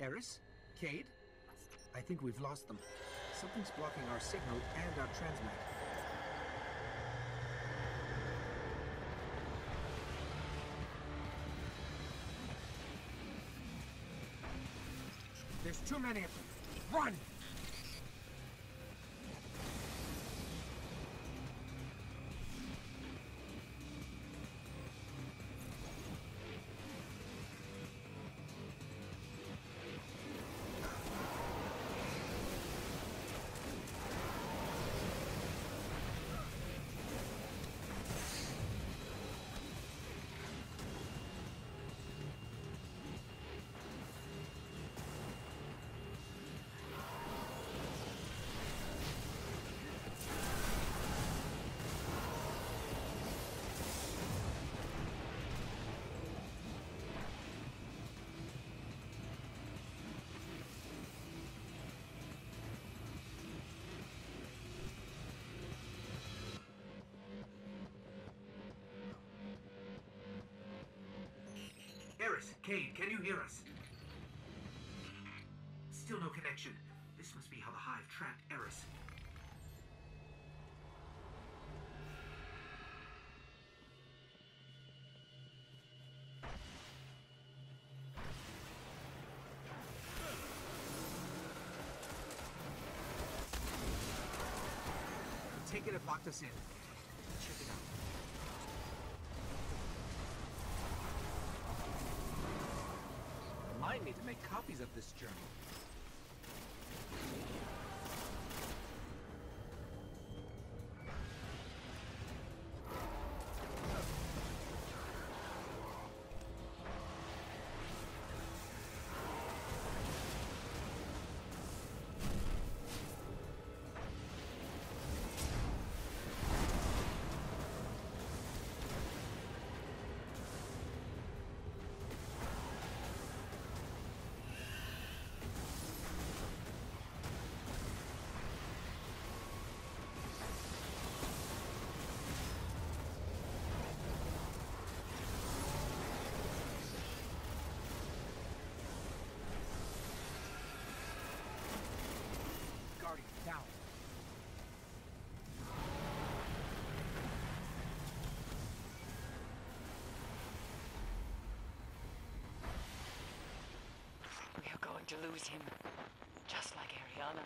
Eris? Cayde? I think we've lost them. Something's blocking our signal and our transmit. There's too many of them. Run! Cayde, can you hear us? Still no connection. This must be how the Hive tracked Eris. Take it and locked us in. Check it out. Remind me to make copies of this journal. To lose him. Just like Eriana.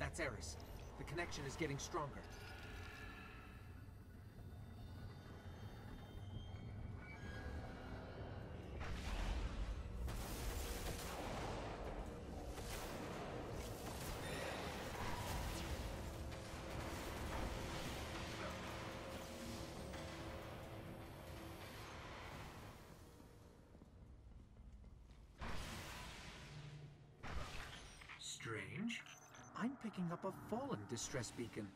That's Eris. The connection is getting stronger. Picking up a fallen distress beacon.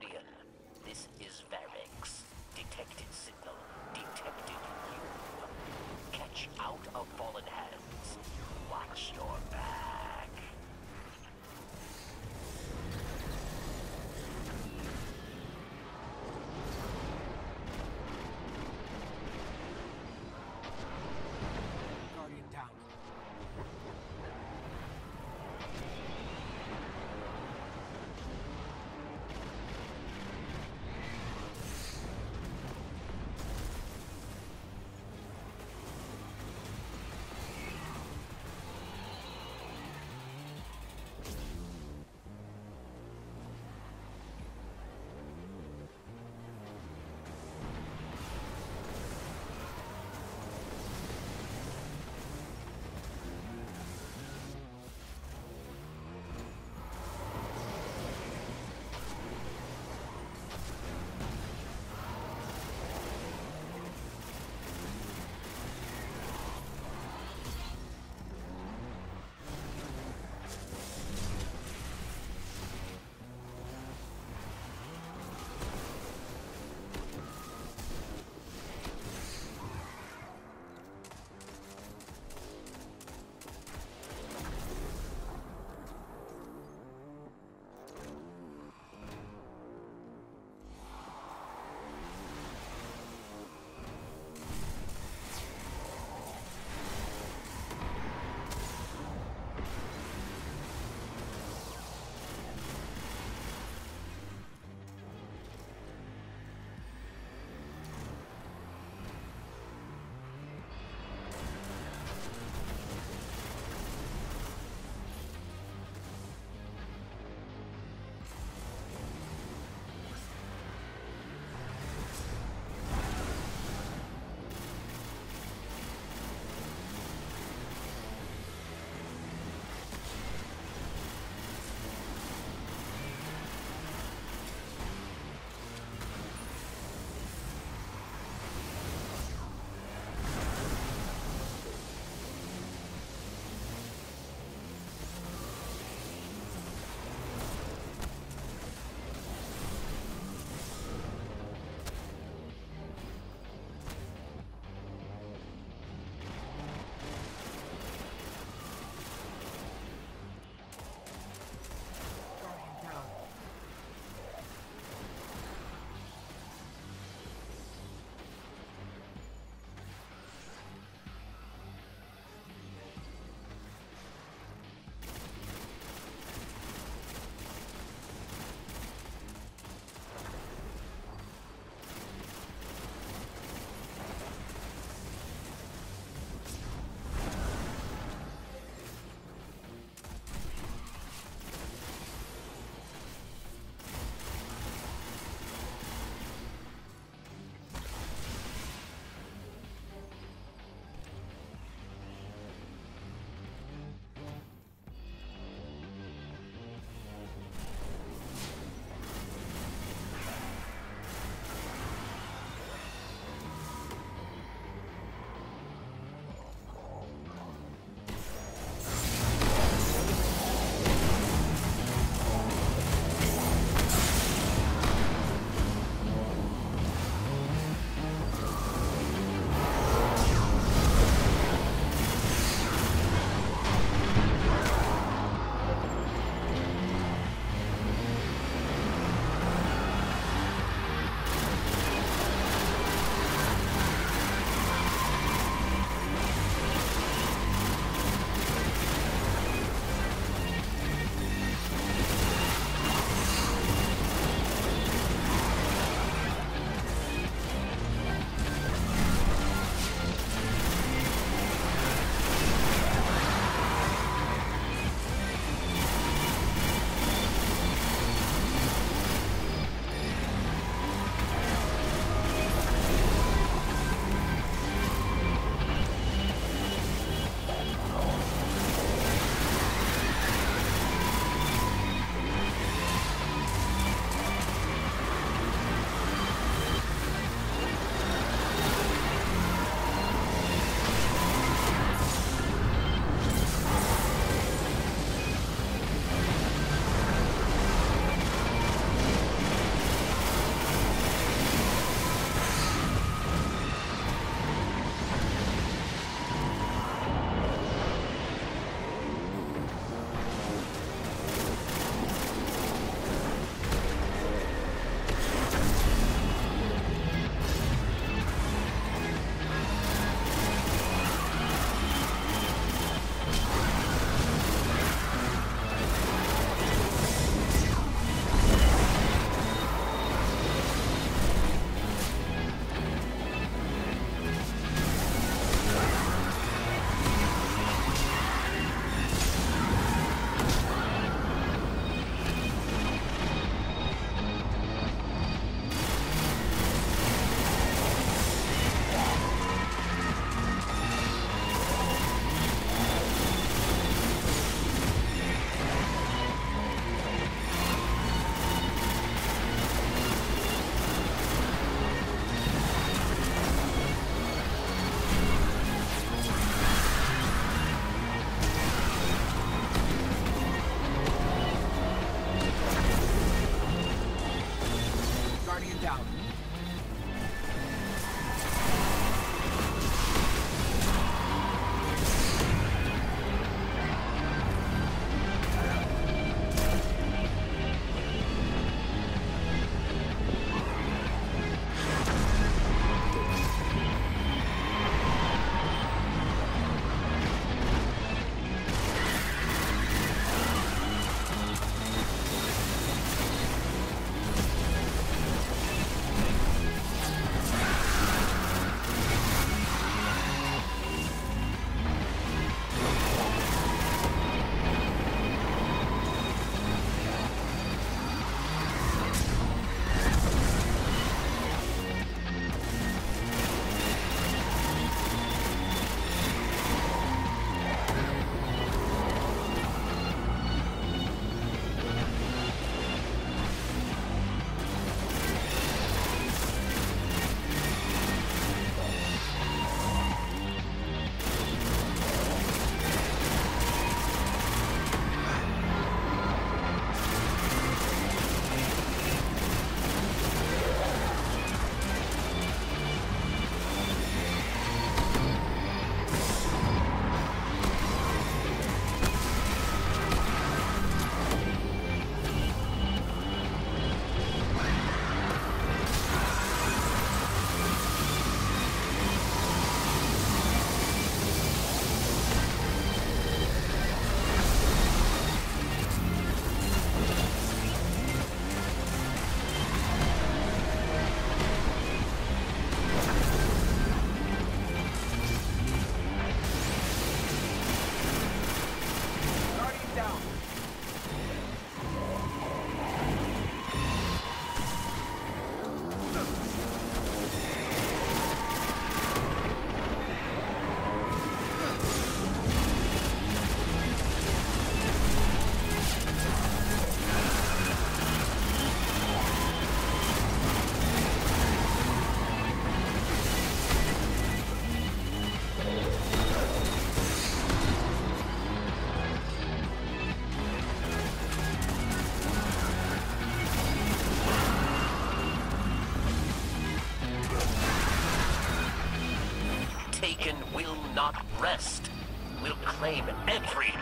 Guardian, this is Variks. Detected signal. Detected you. Catch out of fallen hands. Watch your back.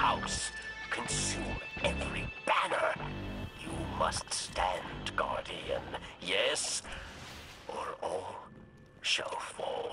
House, consume every banner. You must stand, Guardian. Yes, or all shall fall.